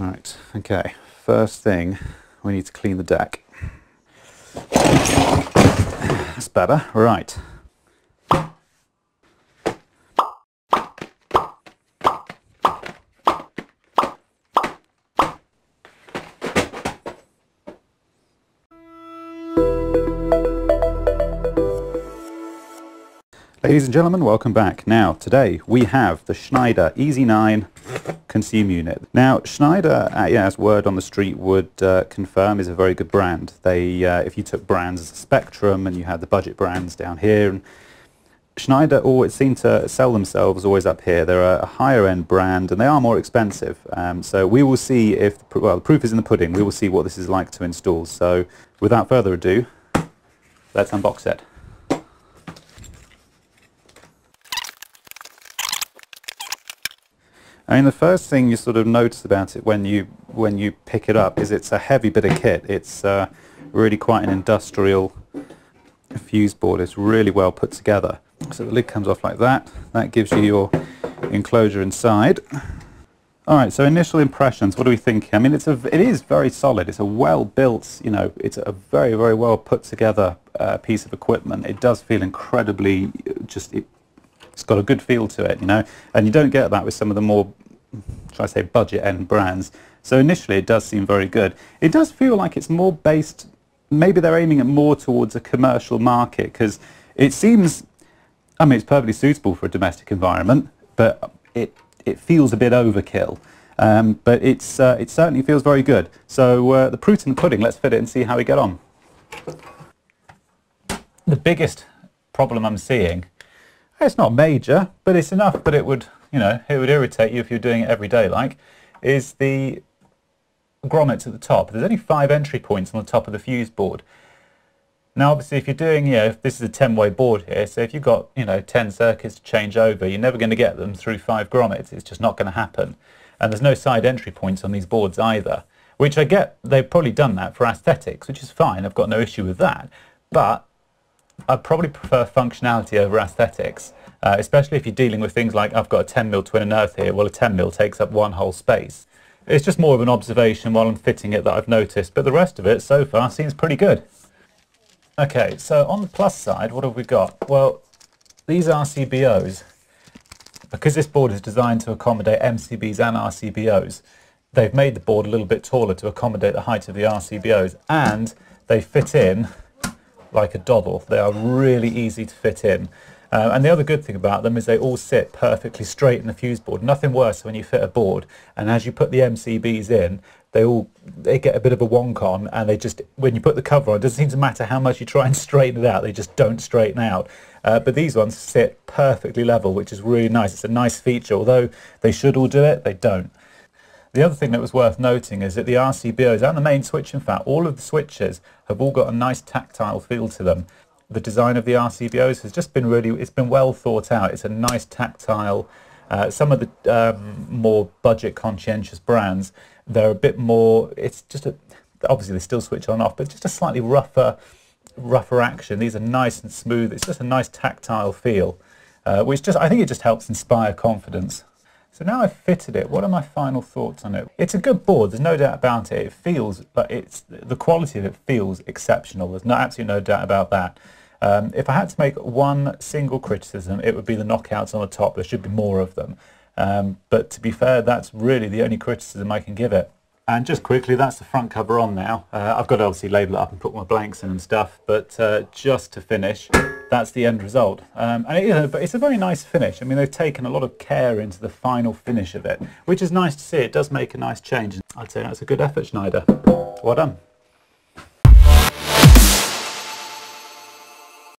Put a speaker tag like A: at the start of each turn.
A: Right, okay. First thing, we need to clean the deck. That's better. Right. Ladies and gentlemen, welcome back. Now, today we have the Schneider Easy 9 consumer unit. Now, Schneider, uh, yeah, as word on the street would uh, confirm, is a very good brand. They, uh, if you took brands as a spectrum and you had the budget brands down here, and Schneider always seem to sell themselves always up here. They're a higher end brand and they are more expensive. Um, so we will see if, well, the proof is in the pudding. We will see what this is like to install. So without further ado, let's unbox it. I mean, the first thing you sort of notice about it when you when you pick it up is it's a heavy bit of kit. It's uh, really quite an industrial fuse board. It's really well put together. So the lid comes off like that. That gives you your enclosure inside. All right, so initial impressions, what do we think? I mean, it's a, it is very solid. It's a well-built, you know, it's a very, very well put together uh, piece of equipment. It does feel incredibly, uh, just, it, it's got a good feel to it, you know, and you don't get that with some of the more, I say, budget end brands. So initially it does seem very good. It does feel like it's more based, maybe they're aiming it more towards a commercial market because it seems, I mean, it's perfectly suitable for a domestic environment, but it, it feels a bit overkill. Um, but it's, uh, it certainly feels very good. So uh, the proof the pudding, let's fit it and see how we get on. The biggest problem I'm seeing it's not major, but it's enough that it would, you know, it would irritate you if you're doing it every day, like, is the grommets at the top. There's only five entry points on the top of the fuse board. Now, obviously, if you're doing, you know, if this is a 10-way board here, so if you've got, you know, 10 circuits to change over, you're never going to get them through five grommets. It's just not going to happen. And there's no side entry points on these boards either, which I get, they've probably done that for aesthetics, which is fine. I've got no issue with that. But I probably prefer functionality over aesthetics, uh, especially if you're dealing with things like I've got a 10mm twin and earth here, well a 10mm takes up one whole space. It's just more of an observation while I'm fitting it that I've noticed, but the rest of it so far seems pretty good. Okay, so on the plus side, what have we got? Well, these RCBOs, because this board is designed to accommodate MCBs and RCBOs, they've made the board a little bit taller to accommodate the height of the RCBOs, and they fit in like a doddle. They are really easy to fit in. Uh, and the other good thing about them is they all sit perfectly straight in the fuse board. Nothing worse when you fit a board and as you put the MCBs in, they all they get a bit of a wonk on and they just when you put the cover on, it doesn't seem to matter how much you try and straighten it out, they just don't straighten out. Uh, but these ones sit perfectly level, which is really nice. It's a nice feature. Although they should all do it, they don't. The other thing that was worth noting is that the RCBOs and the main switch, in fact, all of the switches have all got a nice tactile feel to them. The design of the RCBOs has just been really, it's been well thought out. It's a nice tactile. Uh, some of the um, more budget conscientious brands, they're a bit more, it's just a, obviously they still switch on off, but just a slightly rougher, rougher action. These are nice and smooth. It's just a nice tactile feel, uh, which just, I think it just helps inspire confidence. So now I've fitted it, what are my final thoughts on it? It's a good board, there's no doubt about it. It feels, but it's the quality of it feels exceptional. There's no, absolutely no doubt about that. Um, if I had to make one single criticism, it would be the knockouts on the top. There should be more of them. Um, but to be fair, that's really the only criticism I can give it. And just quickly, that's the front cover on now. Uh, I've got to obviously label it up and put my blanks in and stuff, but uh, just to finish, that's the end result. Um, and it's a very nice finish. I mean, they've taken a lot of care into the final finish of it, which is nice to see. It does make a nice change. I'd say that's a good effort, Schneider. Well done.